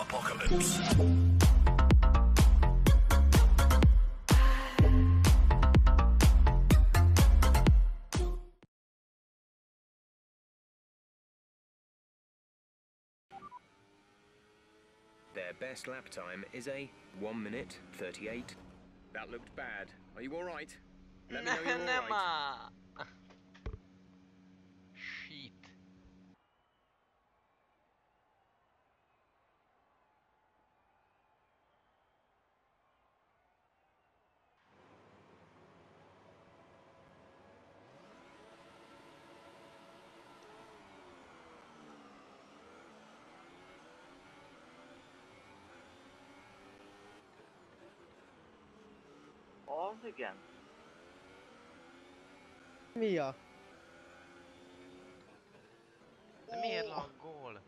apocalypse. Their best lap time is a 1 minute 38. That looked bad. Are you alright? Let me know you're alright. Az igen. Mi a? De miért laggol?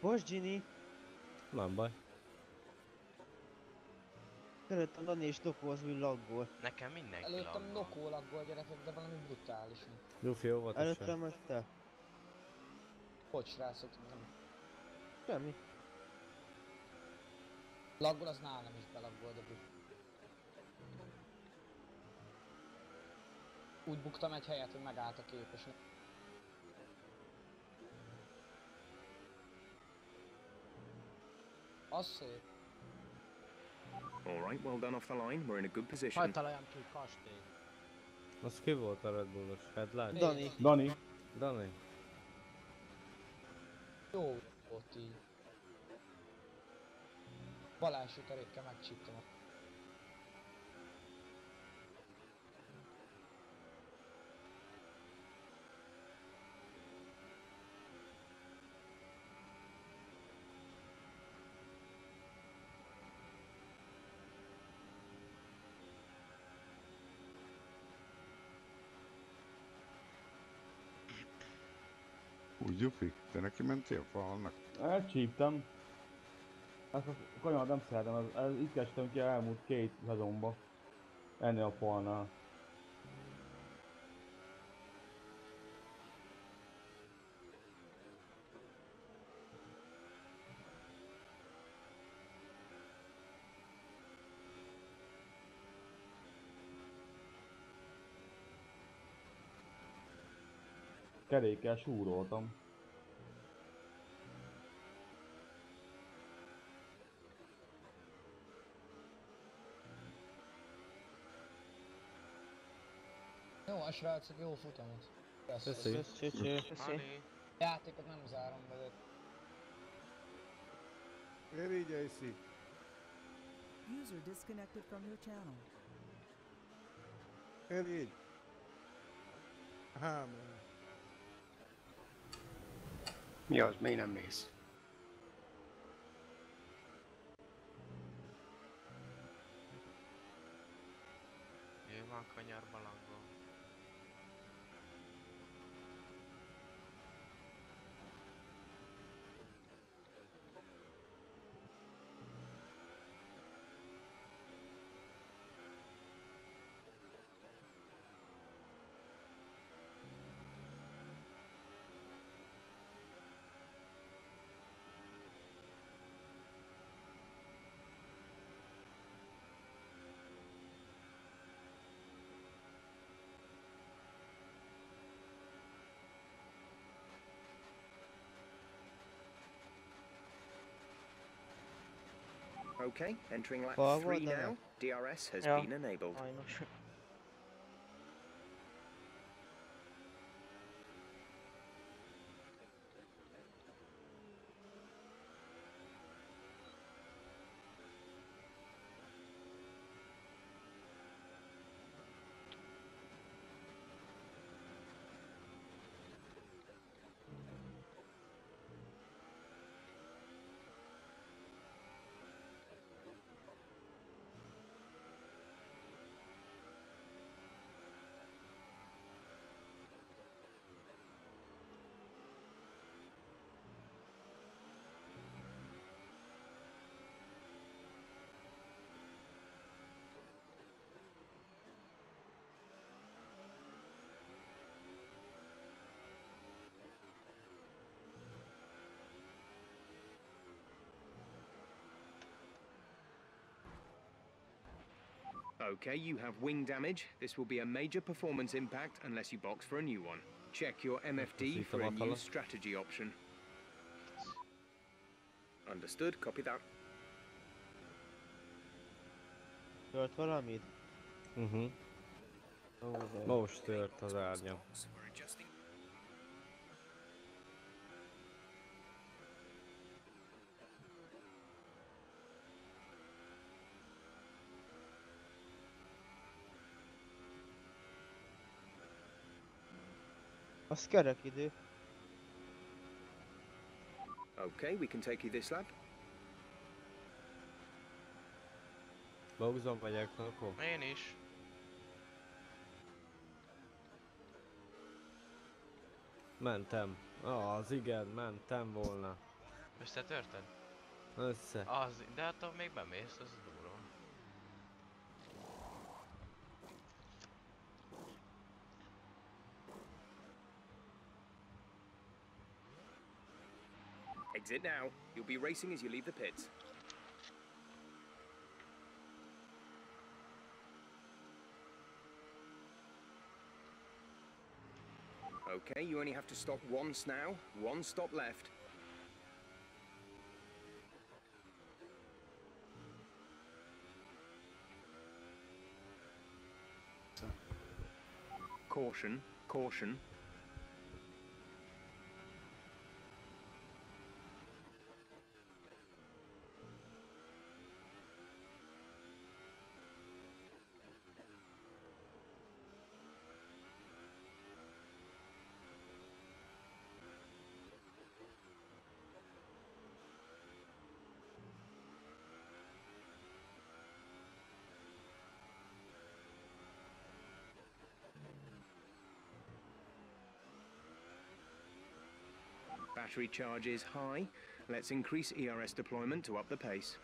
Bocs, Ginny. Nem baj. Előttem Dani és Dokó az úgy laggol. Nekem mindenki Előttem laggol. Nokó laggol gyerekek, de valami brutális. Luffy óvatosan. Előttem most te. Hogy srácok, nem. Semmi. Laggol az nálam is belaggol, de brut. Úgy buktam egy helyet, hogy megállt a kép, és Az szép. Alright, well done off the line. We're in a good position. Hagyd találjam ki kastély. Az ki volt a Red Bullos? Headlight? Dani. Dani, Dani? Jó volt így. Balázs kerékkel megcsíptem. Úgy Gyufi, te neki mentél falnak? elcsíptem. Ezt a kanyarat nem szeretem, ez, ez itt kezdtem ki elmúlt két szezonba. Ennél a falnál. Kerékkel súroltam. A srácok, jó futamot. Köszi. Köszi, cső. Mani. Játékot nem zárom be, de Érigy, AC. User disconnected from your channel. Érigy. Há, Mi az? Miért nem mész? Ő van kanyarba Okay, entering lap Forward 3 now. now. DRS has Yeah. been enabled. Okay, you have wing damage. This will be a major performance impact unless you box for a new one. Check your MFD for a new strategy option. Understood, copy that. Tört valamit? Uh-huh. Ó, de... Most tört az árnya. Az kerek idő. Okay, we can take you this lap. Bogzon megyek akkor. Én is. Mentem. Ah, az igen, mentem volna. Összetörted? Össze. Az, de hát még bemész, az Exit now. You'll be racing as you leave the pits. Okay, you only have to stop once now. One stop left. Caution, caution. Battery charge is high. Let's increase ERS deployment to up the pace.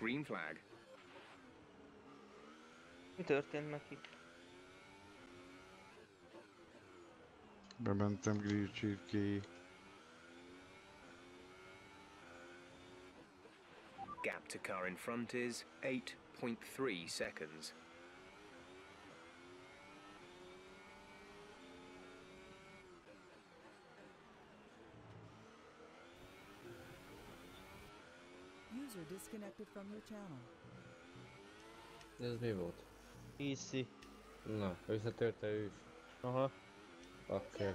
Green flag. Mi történt neki? Bementem grill csirkéi. Gap to car in front is 8.3 seconds. User disconnected from your channel. Ez mi volt? Easy. Na, visszatörte ő is. Aha. Oké.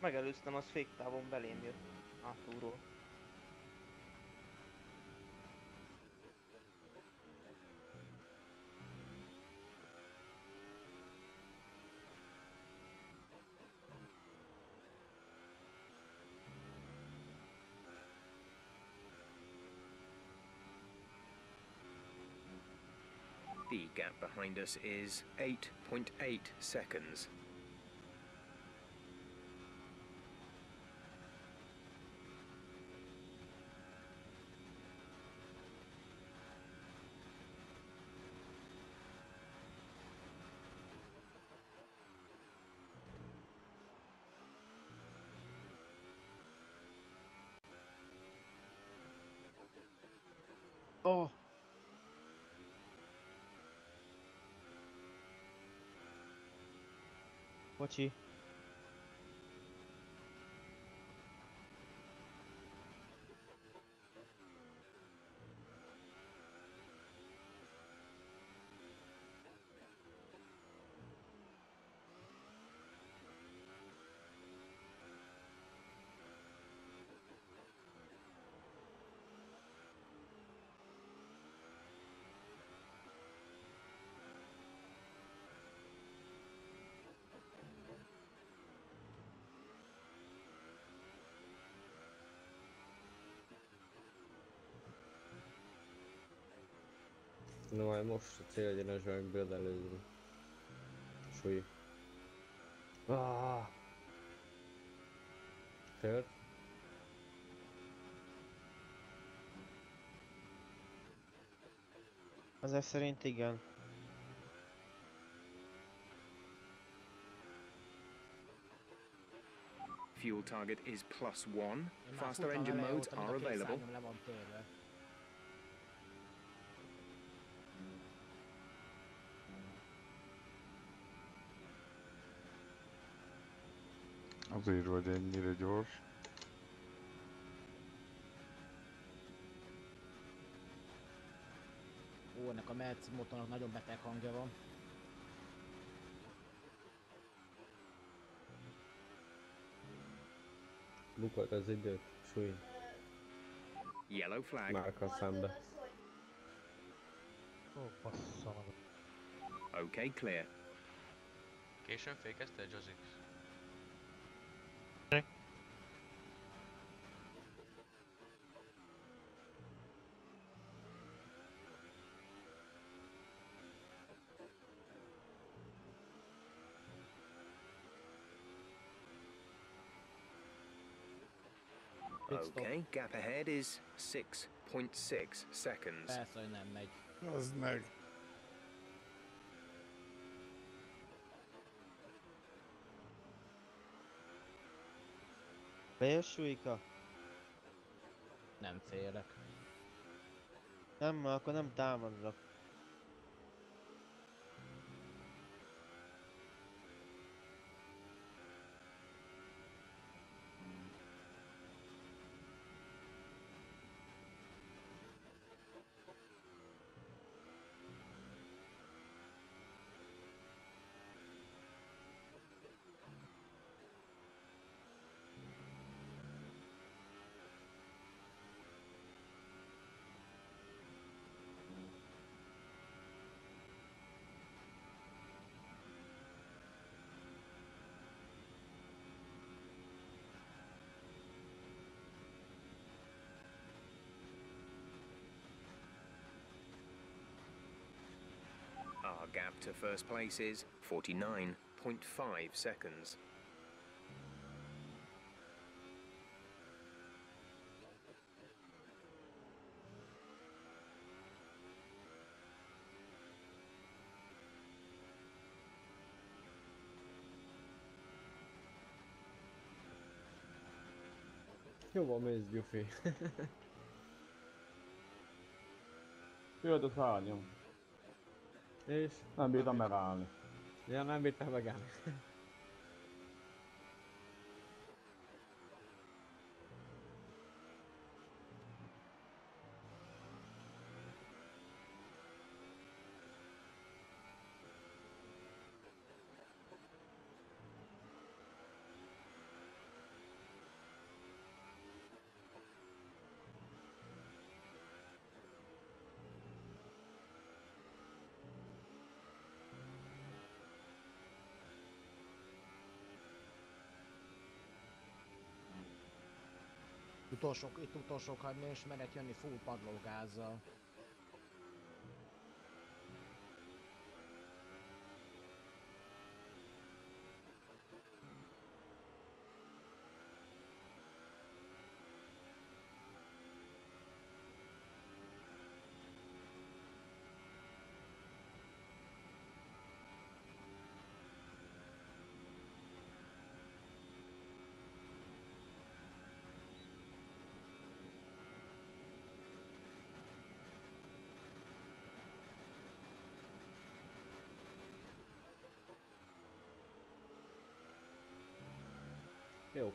Megelőztem, az féktávon belém jött. Hátulról. Behind us is 8.8 seconds. Watch you. No majd most a célegyenesben meg bőd előzni. Súly. Ah. Tört? Ezek szerint igen. Fuel target is plus one. Én már Faster futam engine eleje modes óta, mind a are két available. szárnyam le van törve. Azért vagy ennyire gyors. Ó, ennek a Merc motornak nagyon beteg hangja van. Bukolt az időt. Súly. Yellow flag. Márka szembe. Ó, bassza meg. Okay, clear. Későn fékeztél, Josix? Stop. Okay, gap ahead is 6.6 seconds. Persze, hogy nem megy. Az meg. Bejössz súlyka? Nem félek. Nem, akkor nem támadlak. Our gap to first place is 49.5 seconds. Jobban mész, Gyufi. Jött a szárnyam. És? Nem bírtam megállni. Ja, nem bírtam megállni. Utolsók, itt utolsók hagyni, és menet jönni full padlógázzal. Itt.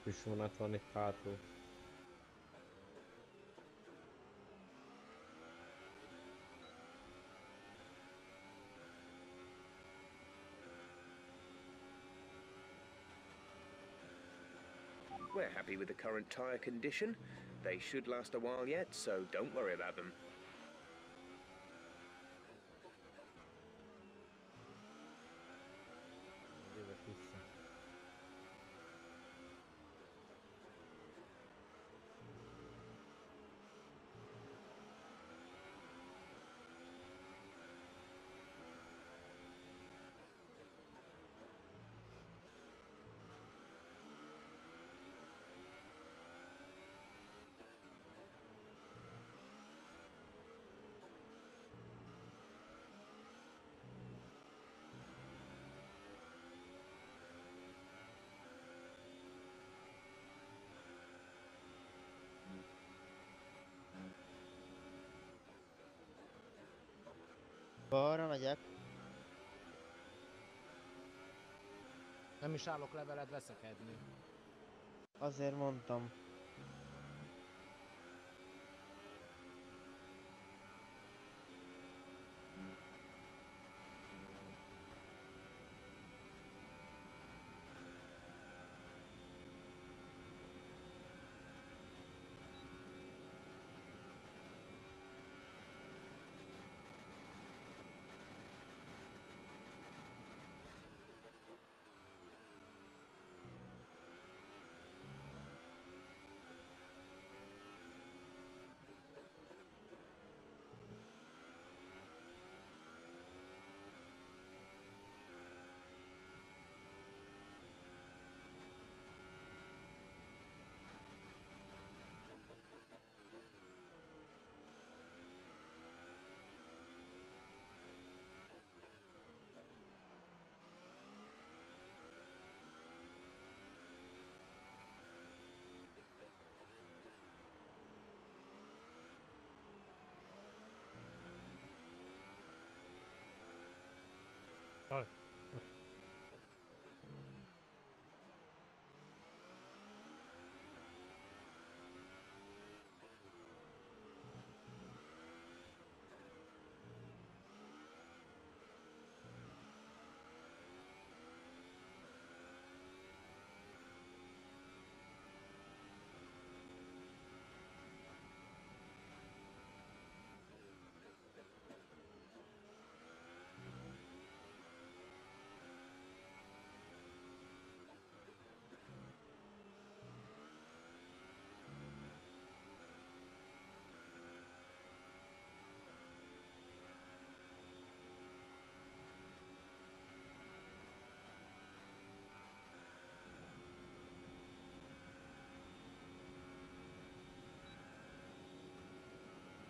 We're happy with the current tyre condition. They should last a while yet, so don't worry about them. Balra megyek. Nem is állok leveled veszekedni. Azért mondtam.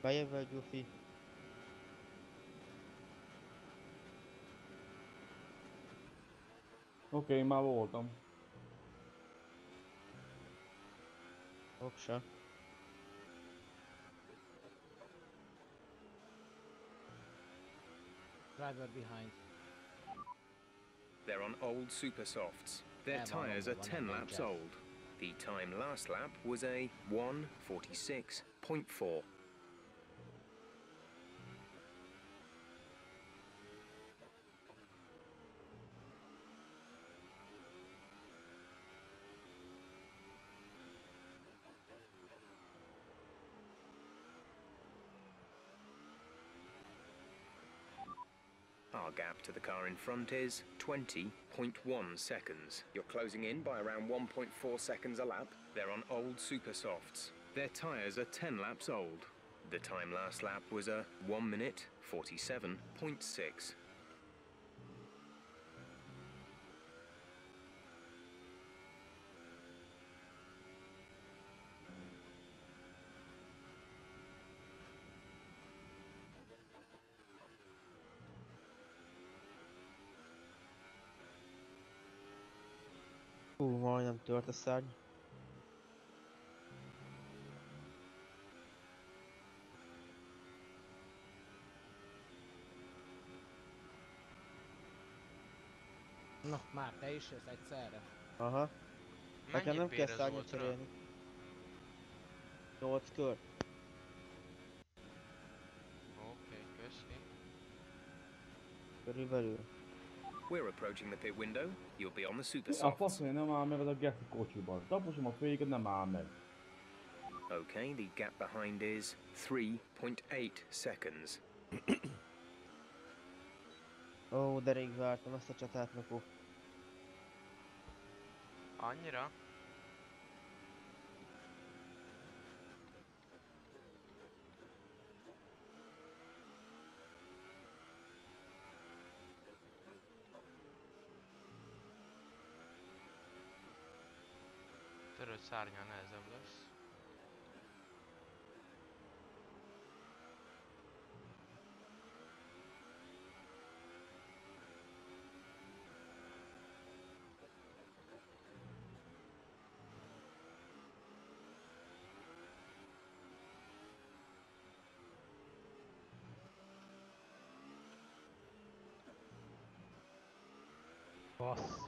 Bejövök, Gyufi. Oké, én már voltam. Oksa. Driver behind. They're on old super softs. Their Yeah, tyres are 10 laps old. The time last lap was a 146.4. Our gap to the car in front is 20.1 seconds. You're closing in by around 1.4 seconds a lap. They're on old super softs. Their tyres are 10 laps old. The time last lap was a 1 minute 47.6. majdnem tört a szárny. Na, már te is jössz egyszerre. Aha. Nekem nem kell szárnyat cserélni. 8 kör. Oké, köszi. Körülbelül. We're approaching the pit window. You'll be on the super A softs. faszony nem áll meg az a Geci kocsiban. Taposom a féket, nem áll meg. Okay, the gap behind is 3.8 seconds. Ó, de rég vártam ezt a csatát, Noko. Annyira? Törött szárnya nehezebb lesz.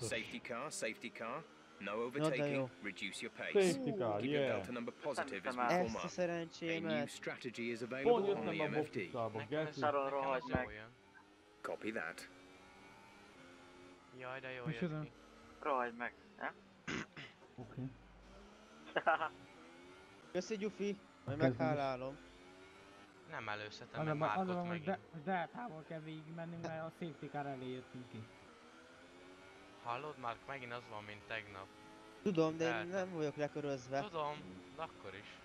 Safety car, safety car. No de overtaking. jó. Reduce your pace. Safety car, Keep your yeah. delta number positive as we Ezt form up. A new szerencsémet. strategy is available on the MFD. Copy that. Jaj, de jó jött ki. Rohagy meg, nem? Oké. Köszi Gyufi, majd is. meghálálom. Nem a, mert az Márkot hogy megint. de, hogy deltával kell végigmenni, mert a safety car elé jöttünk ki. Hallod, Márk, megint az van, mint tegnap. Tudom, de én nem vagyok lekörözve. Tudom, de akkor is.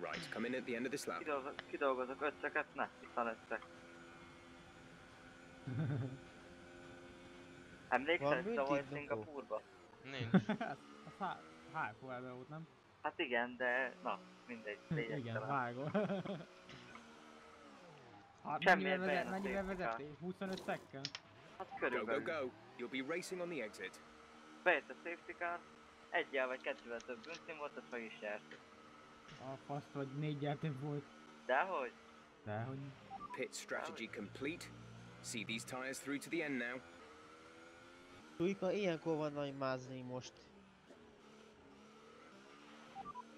Right, come in at the end of this lap. Kidolgozok, kidolgozok ötszöket, ne. Van Emlékszel bünti, tavaly? Szingapurba? Nincs. Hárkó elbe volt, nem? Hát igen, de na, mindegy, Igen, lényegtelen. Hát mennyivel, vezet, mennyivel vezettél? 25 szekkel? Hát Go, go, körülbelül. go. You'll be racing on the exit. Bejött a safety car, egyel vagy kettővel több büntim volt, azt meg is járt. A fasz vagy négyel több volt. Dehogy? Dehogy. Pit strategy complete. See these tires through to the end now. Tuika, ilyenkor van nagy mázni most.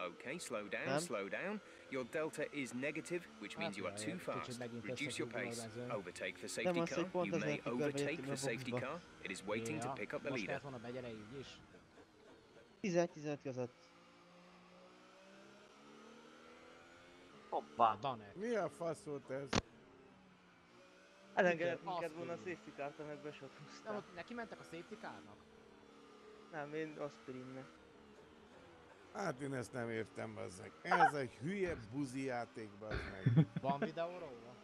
Okay, slow down, Nem? slow down. Your delta is negative, which means you are too fast. Reduce your pace. Overtake the safety car. You may overtake the a safety car. It is waiting to pick up the leader. kellett volna begyere így is. 10-15 között. Hoppá! Mi a fasz volt ez? Elengedett minket volna a safety car meg Nem, besotúztál. ott neki mentek a safety carnak? Nem, én aspirinnek. Hát én ezt nem értem, bazzeg. Ez egy hülye buzi játék, bazzeg. Van videó róla?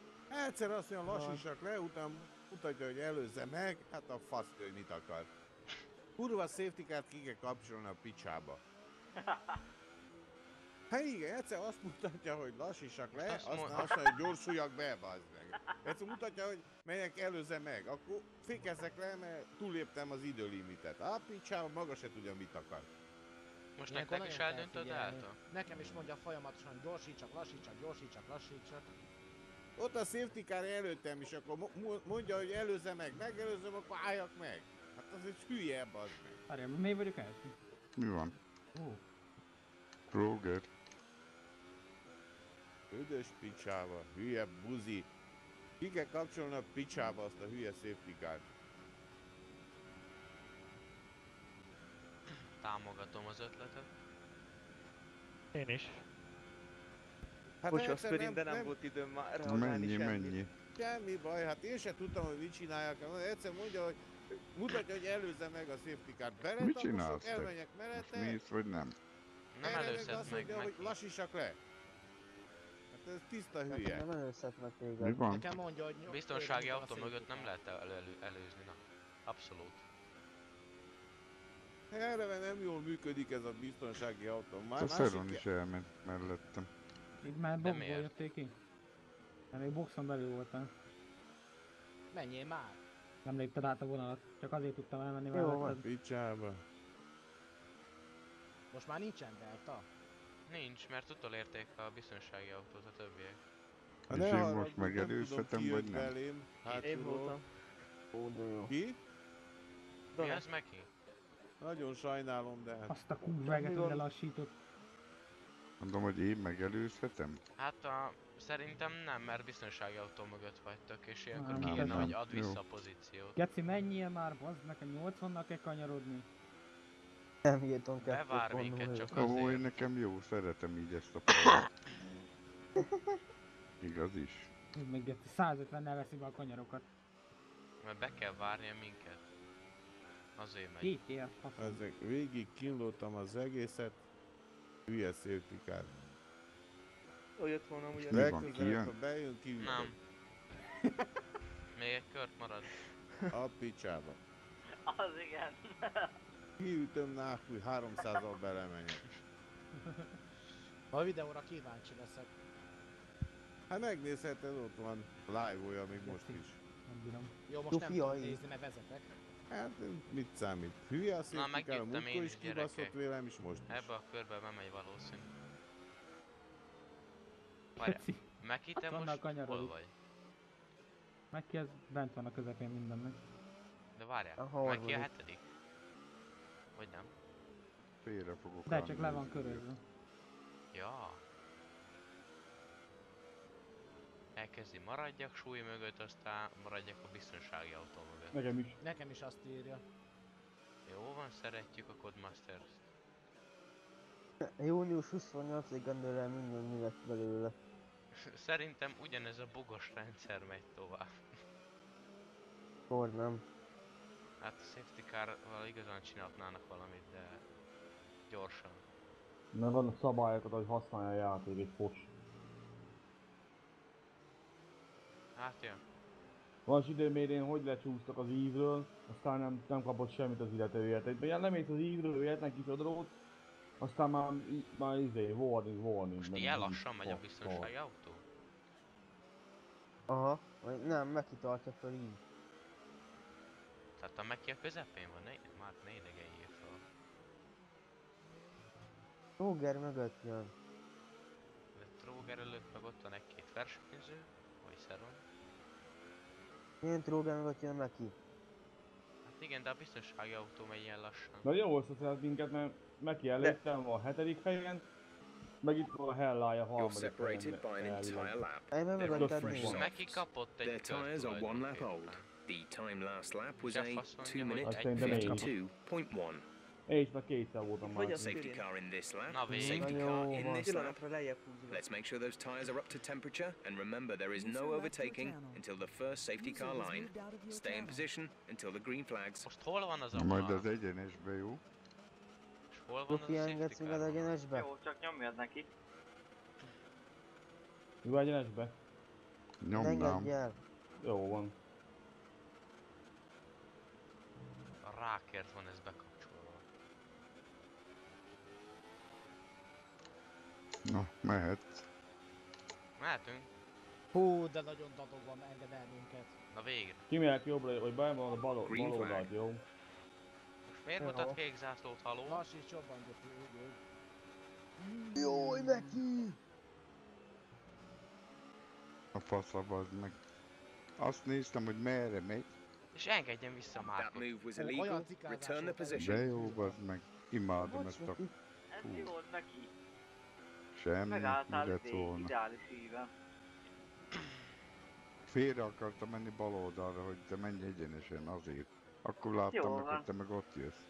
Egyszer azt mondja, lassítsak le, utána mutatja, hogy előzze meg, hát a fasz, hogy mit akar. Kurva safety car ki kell kapcsolni a picsába. Hát igen, egyszer azt mutatja, hogy lassítsak le, Azt azt mondja, hogy gyorsuljak be, bazd meg. Egyszer mutatja, hogy melyek előzze meg, akkor fékezzek le, mert túléptem az időlimitet. A picsába maga se tudja, mit akar. Most Ilyenkor nektek is eldöntöd. Delta? Nekem is mondja folyamatosan, hogy gyorsítsak, lassítsak, gyorsítsak, lassítsak. Ott a safety car előttem is, akkor mo- mo- mondja, hogy előzze meg, megelőzöm, akkor álljak meg. Hát az egy hülye, bazd meg. Várjál, mi vagyok első? Mi van? Ó, Roger. Ödös picsába, hülye buzi. Ki kell kapcsolni a picsába azt a hülye safety car Támogatom az ötletet. én is. Hát Bocs, egyszer aspirin, de nem, volt időm már Mennyi, mennyi? Semmi baj, hát én se tudtam, hogy mit csináljak. Egyszer mondja, hogy mutatja, hogy előzze meg a safety car. Mit csinálsz te? elmegyek Most mellette, mész vagy nem? Nem meg előszed azt meg, mondja, meg hogy lassítsak le. Hát ez tiszta hülye. Nem előszednek téged. Mi van? Nekem mondja, hogy... nyom- Biztonsági autó mögött nem lehet elő, elő, előzni, na. Abszolút. Erre nem jól működik ez a biztonsági autó. Már A Szeron is elment mellettem. Itt már boxból ért. jöttél ki? Mert még boxon belül voltál. Menjél már! Nem lépted át a vonalat. Csak azért tudtam elmenni Jó melletted. van. Picsába. Most már nincsen delta. Nincs, mert utolérték a biztonsági autót a többiek. Ha És ne én most megelőzhetem, vagy nem? Belém, Én hátulról. voltam. Ó, de jó. Ki? Mi az Meki? Nagyon sajnálom, de hát... Azt a kurváget van? lelassított. Mondom, hogy én megelőzhetem? Hát a, szerintem nem, mert biztonsági autó mögött vagytok, és ilyenkor Nem, kiírna, nem. hogy Jó. vissza a pozíciót. Geci, menjél már, bazd nekem 80-nak kell kanyarodni. Nem írtam Bevár minket csak Ó, én azért. nekem jó, szeretem így ezt a. Igaz is. Geci, 150 veszi be a kanyarokat. Mert be kell várnia minket. Azért megy. Két. Ezek végig kínlottam az egészet. Hülye car. Olyat volna amúgy Mi a Legközelebb, ha bejön, kiütök. Nem. Még egy kört marad. A picsába. Az igen. Kiütöm náfúj, 300-al belemegyek. A videóra kíváncsi leszek. Hát megnézheted, ott van live olyan még most is. Nem bírom. Jó, most nem Luffy, tudom nézni, mert vezetek. Hát mit számít? Hülye a megjöttem múltkor én is kibaszott vélem, és most is. Ebbe a körbe bemegy valószínű. Várjál, Geci, Meki, te Vannak most hol vagy? meg ki ez bent van a közepén mindennek. De várjál, Meki a hetedik? Vagy nem? Félre fogok De csak le van körözve. Ja. Elkezdi maradjak súly mögött, aztán maradjak a biztonsági autó mögött. Nekem is. Nekem is azt írja. Jó van, szeretjük a Codemasters-t. Június 28-ig gondolom minden mi lett belőle. Szerintem ugyanez a bugos rendszer megy tovább. Ford nem. Hát a safety car-val igazán csinálhatnának valamit, de gyorsan. Mert vannak szabályokat, hogy használja a játék egy fos. Hát ja. Van időmérén, hogy lecsúsztak az ívről, aztán nem, nem kapott semmit az illetőért. Egy ilyen lemész az ívről, jöhet neki sodrót, aztán már, már izé, warning, warning. Most ilyen lassan megy a biztonsági autó? Aha. Vagy nem, megkitartja fel így. Tehát a Meki a közepén van, ne, már ne idegeljél fel. Roger mögött jön. De Tróger előtt meg ott van egy-két versenyző, vagy Szeron. Jön Roger mögött jön neki. Hát igen, de a biztonsági autó megy ilyen lassan. De jó összeszedett minket, mert Meki előttem van a hetedik helyen, meg itt van a Hellája harmadik nincs. Meki kapott egy kört. The time last lap was a faszom, 2 ja, hogy minute Azt szerintem én kapom. 52.1. Is meg kétszer voltam már. az- Safety car in this lap. Na. Safety car in this lap. Let's make sure those tyres are up to temperature and remember there is no overtaking until the first safety car line. Stay in position until the green flags. Most hol van az a Majd az egyenesbe jó. És hol van az a safety az car vonal? egyenesbe? Jó, csak nyomjad neki. Jó, egyenesbe? Nyomnám. Jó van. A rákért van ez bekapcsolva. Na, mehet. Mehetünk. Hú, de nagyon dadog van, enged el minket. Na végre. Kimehet jobbra, vagy bejön van a bal, bal oldalt, jó? Most miért Jó. mutat kék zászlót, haló? Lassíts jobban, Geci, úgy, úgy. Jój neki! A faszabb az meg. Azt néztem, hogy merre megy, És engedjen vissza That már. move was Ó, illegal. olyan Return the position. de jó az meg. Imádom ezt a Neki. Ez Hú. mi volt neki? Semmi, Megálltál mi lett izé, volna. ideális íven. Félre akartam menni bal oldalra, hogy te menj egyenesen azért. Akkor láttam Jó hogy te meg ott jössz.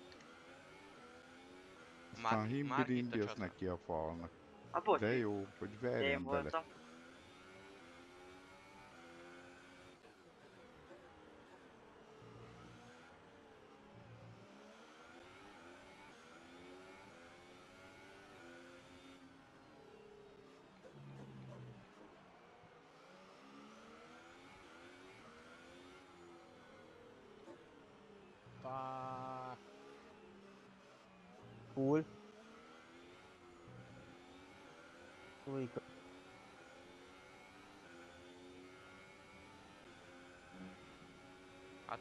Aztán már himbi itt a az csata. neki a falnak. A De jó, hogy én verjen bele. voltam.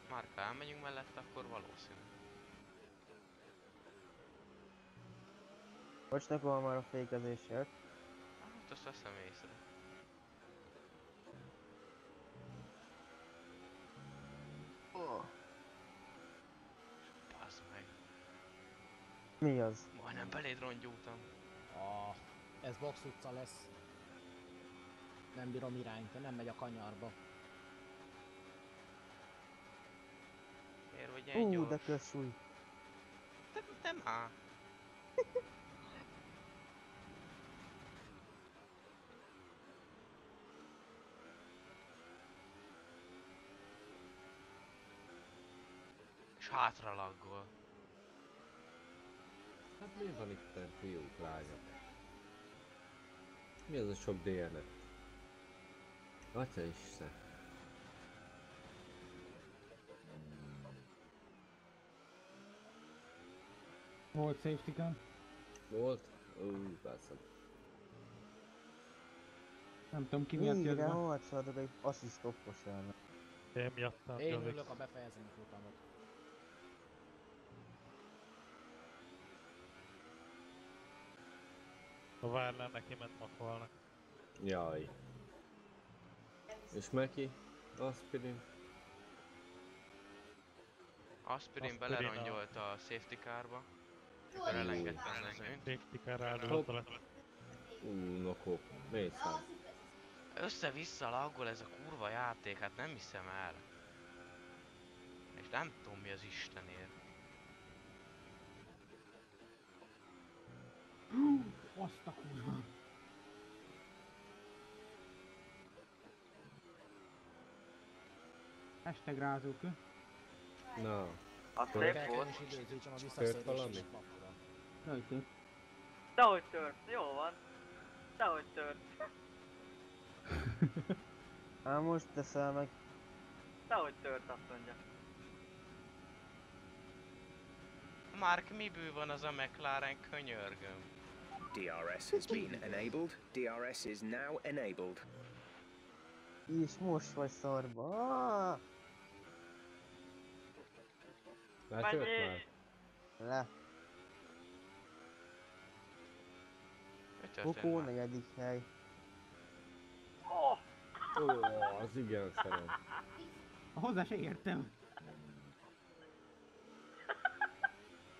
Már ha elmegyünk mellette, akkor valószínű. bocs nekem már a fékezésért. Hát azt veszem észre. Mi az? Majdnem beléd rongyultam. A... Ez box utca lesz. Nem bírom irányt, nem megy a kanyarba. Ilyen Ú, gyors? de kösúly. Te, te már. És hátra laggol. Hát mi van itt a fiúk, lányok? Mi az a sok DNF? Atya Isten. Volt safety gun. Volt? Ó, persze. Nem tudom ki miatt jött be. harcadok egy asszisztoppos ellen. Én miattam Én ülök a befejezőn futamot. Ha várnál neki, ment makolnak. Jaj. És Meki? Aspirin? Aspirin Aspirin belerongyolt a safety carba. Mikor elengedtem az önt. Safety car áldozata lett. Ú, szám. Össze-vissza laggol ez a kurva játék, hát nem hiszem el. És nem tudom mi az istenért. Azt a kurva. Hashtag rázókő. Na. A Tört- szép Kell volt. a Tört valami? Jaj, tört. Dehogy tört, jó van. Dehogy tört. Á, most teszel meg. Dehogy tört, azt mondja. Mark, miből van az a McLaren könyörgöm? DRS has been enabled. DRS is now enabled. És most vagy szarba. Mennyi? már. le. Mi történt Bukó már? negyedik hely. Oh, Ó, az igen szerint. Hozzá se értem.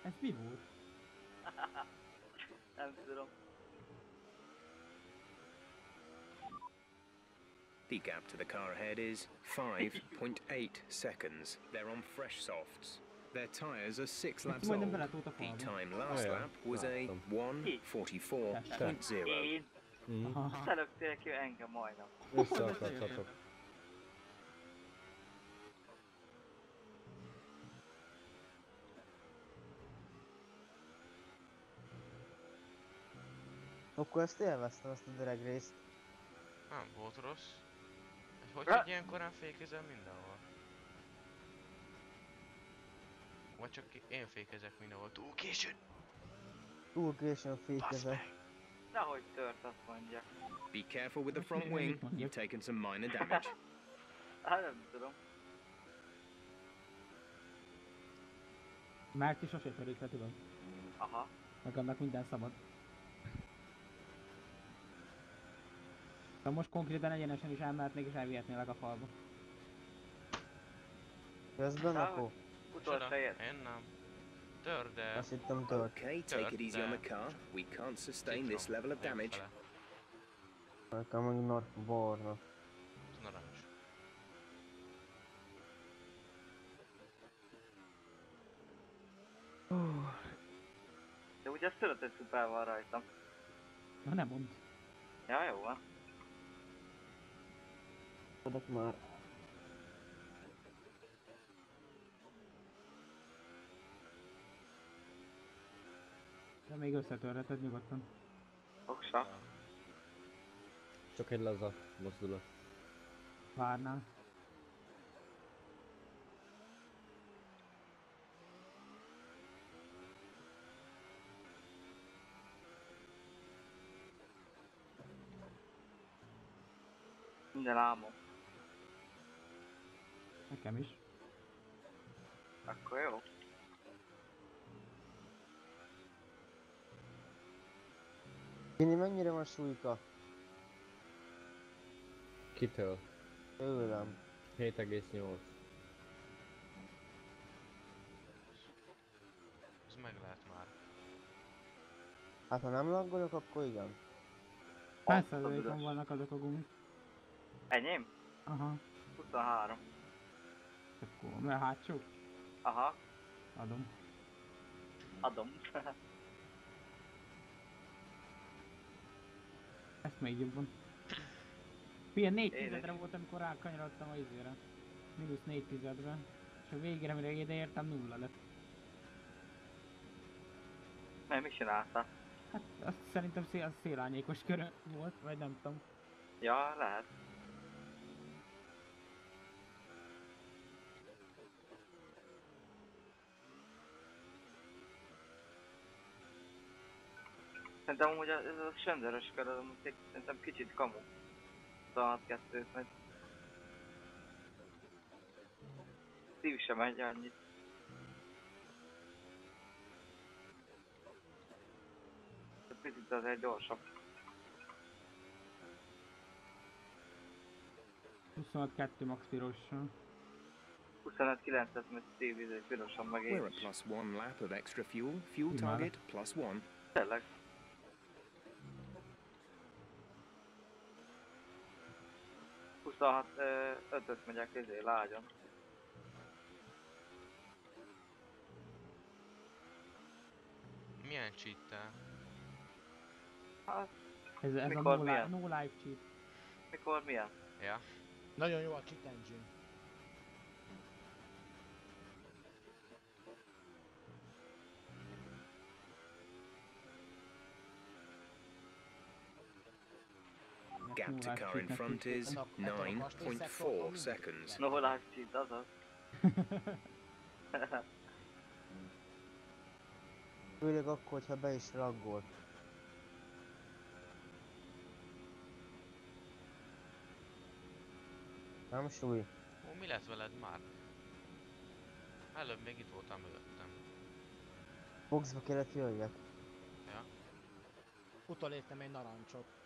Ez mi volt? nem tudom. The gap to the car ahead is 5.8 seconds. They're on fresh softs. Their tyres are six laps old. The time last lap was a láttam. 144.0. Én Mhm. szelögtél ki engem majdnem. Összeakadtatok. Akkor ezt élveztem, ezt a drag race Nem volt rossz. Hogy hogy ilyen korán fékezel mindenhol? Vagy csak én fékezek mindenhol. Túl későn! Túl későn fékezek. meg! Dehogy tört, azt mondja. Be careful with the front wing. You've taken some minor damage. Hát nem tudom. Mert is sose törít le, tudod. Aha. Meg annak minden szabad. De most konkrétan egyenesen is elmehetnék és elvihetnélek a falba. Közben akkor? Utolsó ért. Én nem. Tör, de... Azt hittem tört. Okay, take it easy on the car. We can't sustain this level of damage. Meg nar barna. Ez narancs. De ugye azt tudod, hogy szuper van rajtam. Na nem mond. Ja, jó van. Tudok már. De még összetörheted nyugodtan. Oksa. Csak egy laza mozdulat. Várnál. Minden álmom. Nekem is. Akkor jó. Kini mennyire van súlyka? Kitől? Tőlem. 7,8. Ez meg lehet már. Hát ha nem laggolok, akkor igen. Hány százalékon vannak azok a gumik? Enyém? Aha. 23. Akkor, mert hátsó? Aha, Adom. adom. Ezt még jobban. Milyen négy tizedre volt, amikor rákanyarodtam a izére. Minusz négy tizedre. És a végére, mire ide értem, nulla lett. Nem, mit csináltál? Hát azt szerintem szél, az szélányékos kör volt, vagy nem tudom. Ja, lehet. Szerintem amúgy a- ez a söndörös kör, az amúgy szerintem kicsit kamu. 22 meg. Szív sem megy annyit. Picit azért gyorsabb. 26-2 max pirossal. 25-9-et, mert Steve izé pirosan meg én We're at plus one lap of extra fuel. Fuel target plus one. Tényleg. Huszonhat, ö, ötöt megyek izé lágyon. Milyen cheat Hát, Ez, ez a Mikor, no, li- milyen? no live cheat. mikor milyen? Ja. Nagyon jó a Cheat Engine. Gap to car in front is 9.4 seconds. No cheat, azaz. Főleg akkor, hogyha be is laggol. Nem súly. Ó, mi lett veled már? Előbb még itt voltam mögöttem. Boxba kellett jöjjek. Ja. Utolértem egy narancsot.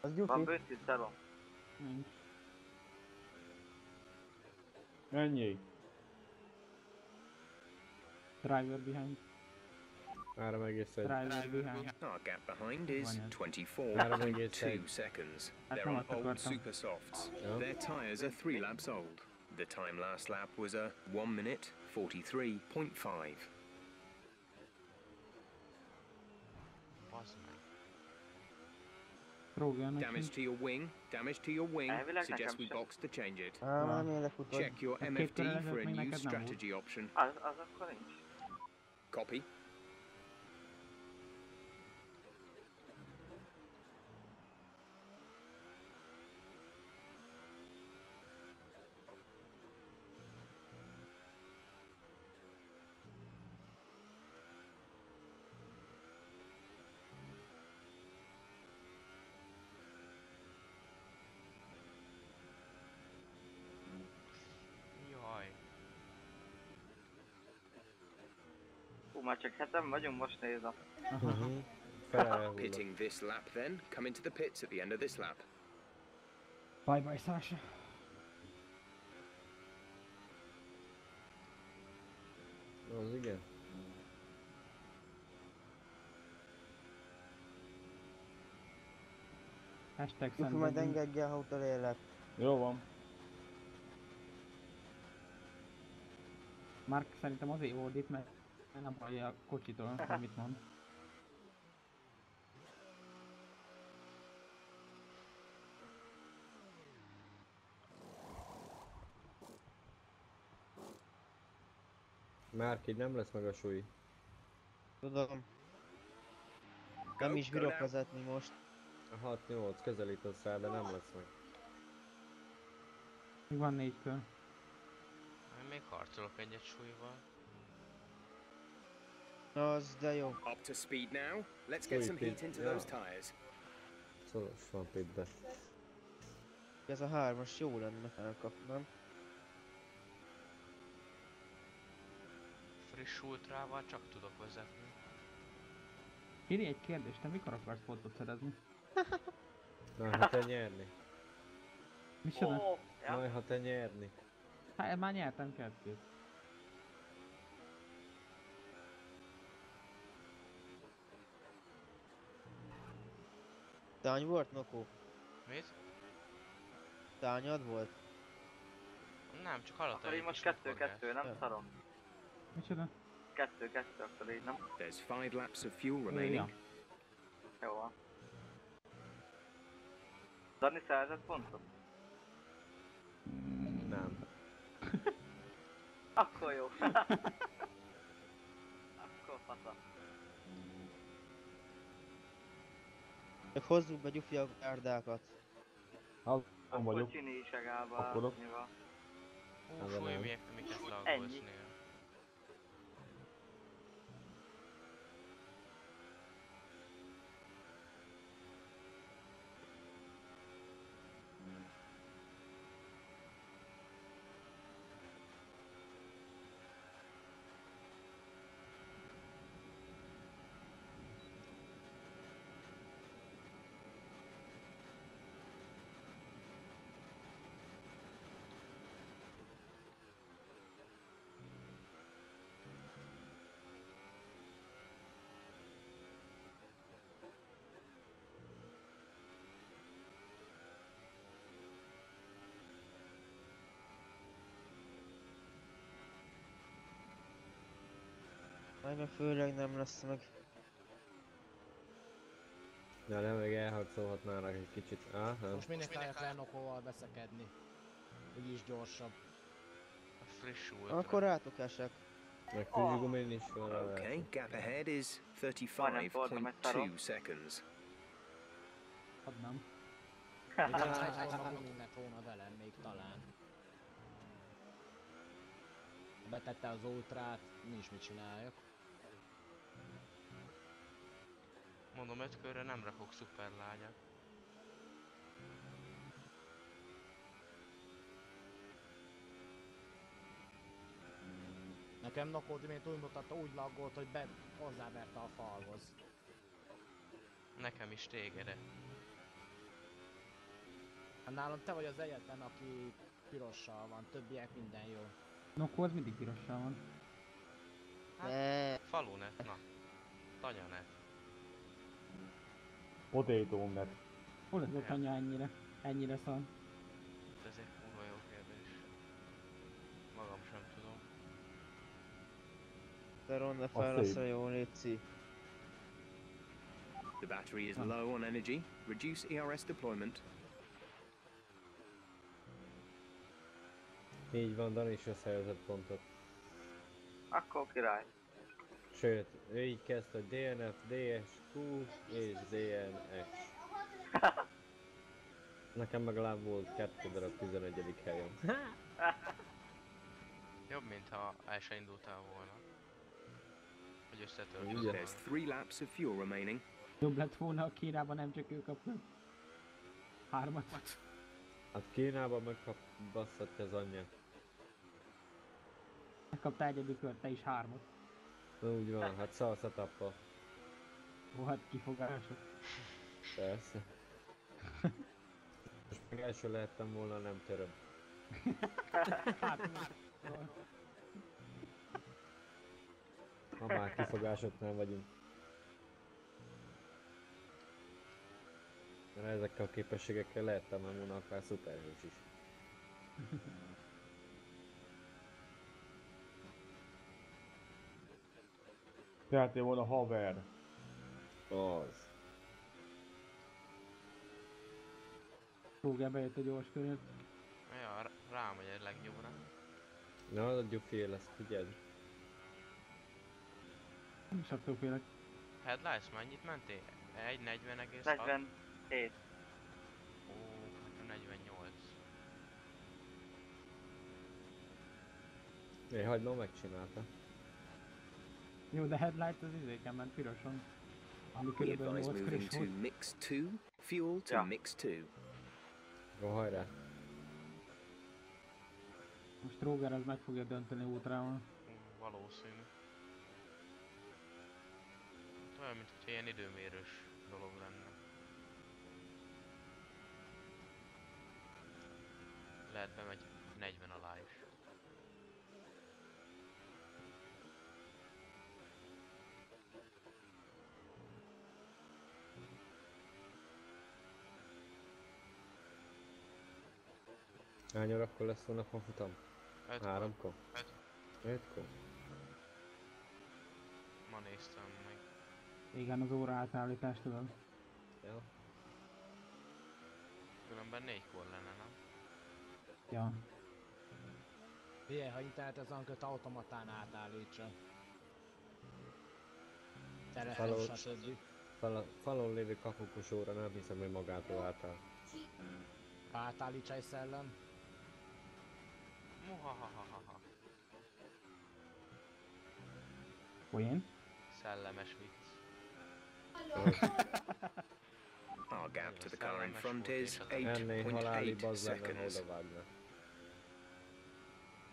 Az Van gyufi. bőti szelom. Nincs. Ennyi. Driver behind. 3,1. Driver behind. Our gap behind is Ára meg 24.2 egy- seconds. Hát They're nem on azt old akartam. super softs. Ja. Their tyres are three laps old. The time last lap was a 1 minute 43.5. Bazd meg. Próbálnak Damage sincs. to your wing. Damage to your wing. Elvileg Suggest nekem we sem. box to change it. Á, nem élek utol. Check your A két MFD körrel for a ezelőtt még new neked nem volt. strategy option. Az, az akkor nincs. Copy. Már csak hetem vagyunk, most nézem. Pitting this lap then. Come into the pits at the end of this lap. Bye bye Sasha. Az igen. Hashtag Gyufi, majd szenvedünk. engedj el, ha utolérlek. Jó van. Mark szerintem azért ordít, mert nem hallja a kocsitól, hogy mit mond. Márk, így nem lesz meg a súly. Tudom. Nem is bírok vezetni most. A 6-8 közelítesz rá, de nem lesz meg. Még van négy kör. Még harcolok egyet súlyval. Az, de jó. Up to speed now. Let's get some heat into those tyres. Szoros van pitbe. Ez a hármas jó lenne felkapnám. Friss ultrával csak tudok vezetni. Iri egy kérdés, te mikor akarsz pontot szerezni? Na, ha te nyerni. Micsoda? Ó, ja. Na, ha te nyerni. Hát már nyertem kettőt. Tány volt, Nokó? Mit? Tányad volt? Nem, csak hallottam Akkor így most kettő-kettő, nem Ja. szarom? Micsoda? Kettő-kettő, akkor így nem? There's five laps of fuel remaining. Jó van. Dani szerzett pontot? Nem. Akkor jó. akkor fasza. Csak hozzuk be gyufi a gárdákat. Akkor vagyok. Egába. Akarok. nyilván. Hú, Az fúj, nem. miért miket laggolsz Ennyi. néha. Meg főleg nem lesz meg. De nem, még elharcolhatnának egy kicsit. Nem. Most minél kellett Lenokóval beszekedni. Úgyis gyorsabb. A friss ultra. Akkor rátok esek. Meg tűzgumin is van rá. Okay, gap ahead is Majdnem toltam egy 35.2 tarom. seconds. Adnám. Még egy volna velem még talán. Betette az ultrát, is mit csináljak. Mondom, öt körre nem rakok szuperlágyat. Nekem Nokó imént úgy mutatta, úgy laggolt, hogy be hozzáverte a falhoz. Nekem is tégede. Hát nálam te vagy az egyetlen, aki pirossal van, többiek minden jó. Nokó az mindig pirossal van. Ne. Falunet, na. Tanyanet. Potato net. Hol ez a tanya ennyire? Ennyire szar. Ez egy kurva jó kérdés. Magam sem tudom. De Ron, ne jó, létszi. The battery is low on energy. Reduce ERS deployment. Így van, Dani is összejelzett pontot. Akkor király. Sőt, ő így kezdte, hogy DNF, DSQ és DNS. Nekem legalább volt kettő darab 11. helyem. Jobb, mintha el se indultál volna. Hogy összetört. Ugye? There's three laps of fuel remaining. Jobb lett volna, a Kínában nem csak ő kapott. Hármat. Hát Kínában megkap basszatja az anyja. Megkaptál egyedül kört, te is hármat. Na úgy van, hát szalsza tappa. Hát kifogások. Persze. Most meg első lehettem volna, nem töröm. Hát, Ha már kifogásoknál vagyunk. Mert ezekkel a képességekkel lehettem már volna akár szuperhős is. Tehát én volna haver. Az. Róger bejött a gyors körét. Ja, rá- rámegy egy legjobbra. Na, az a gyufé lesz, figyeld. Nem is attól félek. Headlights mennyit mentél? 1.40,6? 47. Ó, hát 48. Én hagylom megcsinálta. Jó, de headlight az izéken ment piroson. Ami We körülbelül advise 8 moving to volt. mix 2, fuel to Ja. mix 2. Jó, hajrá. Most Róger az meg fogja dönteni útrával. Ú, valószínű. Olyan, mint hogy ilyen időmérős dolog lenne. Lehet bemegy 40 alá is. Hány órakor lesz a futam? Háromkor? Öt. Ötkor? Ma néztem meg. Igen, az óra átállítás tudod. Ja. Különben négykor lenne, nem? Ja. Figyelj, ha internetes van, köt automatán átállítsa. Telefon, stb. falon, falon lévő kapukos óra nem hiszem, hogy magától átáll. Átállítsa egy szellem. Muhahahaha. Poén? Szellemes vicc. Our gap to the car in front is Ennél haláli 8.8 bazd lenne, ha seconds.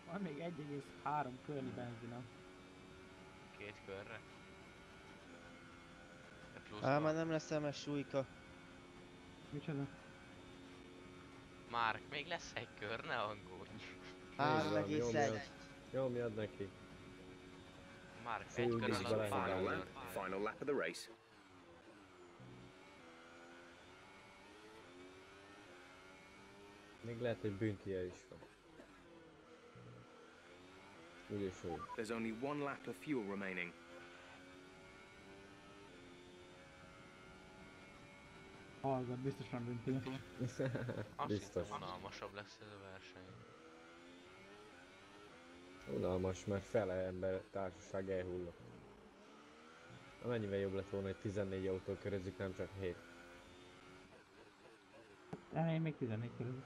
Van még 1,3 környi benzinom. Két körre. Á, már nem lesz szemes súlyka. Micsoda? Márk, még lesz egy kör, ne aggódj. Három Nézd, egész nyomjad. egy. Nyomjad neki. Full egy kör az a final lap. Final lap of the race. Még lehet, hogy büntie is van. Úgyis úgy. There's only one lap of fuel remaining. Hallgat, biztosan bünti. Azt Biztos. hittem, unalmasabb lesz ez a verseny. Unalmas, mert fele ember társaság elhullott. Mennyivel jobb lett volna, hogy 14 autó körözzük, nem csak 7. De én még 14 körül.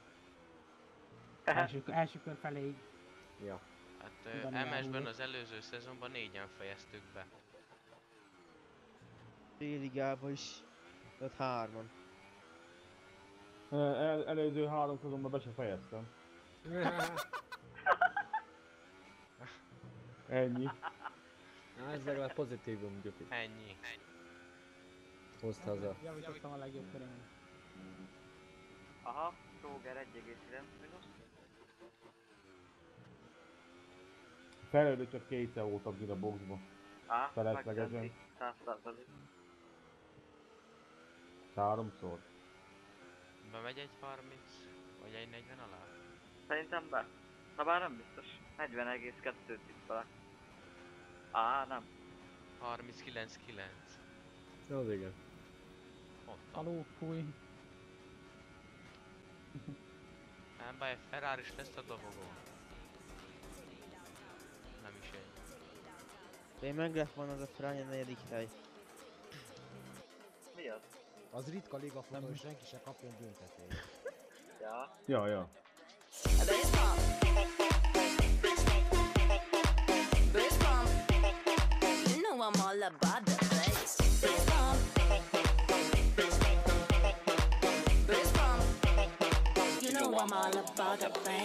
Első, első kör feléig. Ja. Hát MS-ben az előző szezonban négyen fejeztük be. Téligába is. Ott hárman. El, előző három szezonban be se fejeztem. Ennyi. Na, ez legalább pozitívum, Gyupi. Ennyi. Hozd haza. Javítottam a legjobb körömet. Aha, Roger 1,9 minusz. Fejlődött csak kétszer voltam kint a boxba. Á, Feleslegesen. megtetszik. 100 százalék. Háromszor. Bemegy egy 30, vagy egy 40 alá? Szerintem be. Na bár nem biztos. 40,2 tippelek. Á, nem. 39-9. Az igen. Ott. Aló, fúj. Nem baj, Ferrari is lesz a dobogó. Nem is egy. Én meg lett volna az a fránya negyedik hely. Mi az? Az ritka liga futó, hogy senki se kapjon büntetést. Ja. Ja, ja. I'm all about the bass. Bass bump. Bass bump. You know I'm all about the bass.